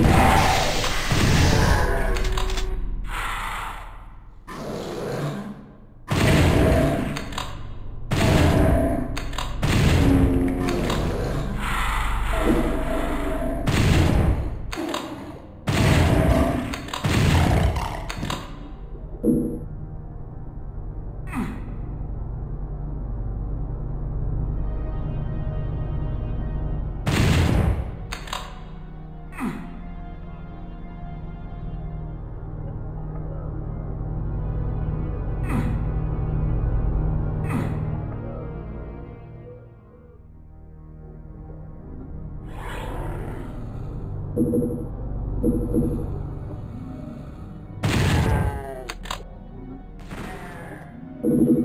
Yeah. you